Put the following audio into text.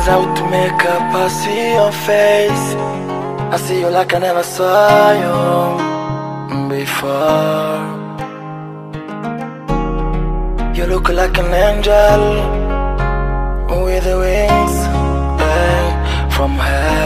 was out to make up, I see your face. I see you like I never saw you before. You look like an angel With the wings eh, from heaven